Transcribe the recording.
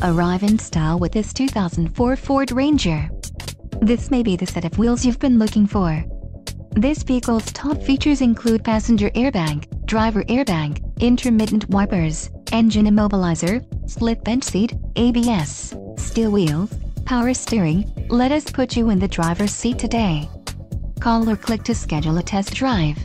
Arrive in style with this 2004 Ford Ranger. This may be the set of wheels you've been looking for. This vehicle's top features include passenger airbag, driver airbag, intermittent wipers, engine immobilizer, split bench seat, ABS, steel wheels, power steering. Let us put you in the driver's seat today. Call or click to schedule a test drive.